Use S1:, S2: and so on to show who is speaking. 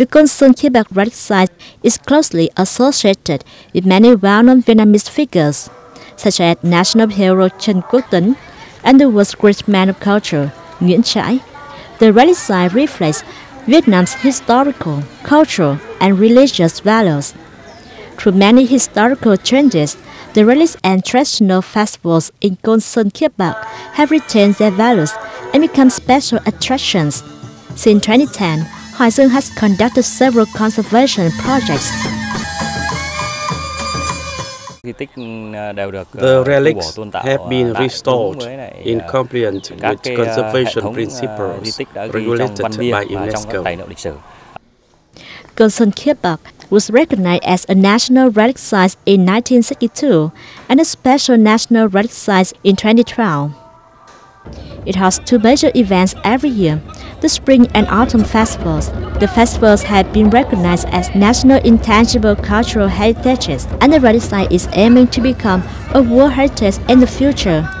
S1: The Côn Sơn - Kiếp Bạc relic site is closely associated with many well-known Vietnamese figures, such as national hero Quốc Tuấn and the world's great man of culture, Nguyễn Trãi. The relic site reflects Vietnam's historical, cultural, and religious values. Through many historical changes, the relics and traditional festivals in Côn Sơn - Kiếp Bạc have retained their values and become special attractions. Since 2010, Hải Dương has conducted several conservation projects.
S2: The relics have been restored in compliance with conservation principles regulated by UNESCO.
S1: Côn Sơn - Kiếp Bạc was recognized as a national relic site in 1962 and a special national relic site in 2012. It has two major events every year, the Spring and Autumn Festivals. The festivals have been recognized as National Intangible Cultural Heritages, and the relic site is aiming to become a World Heritage in the future.